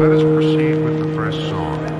Let us proceed with the first song.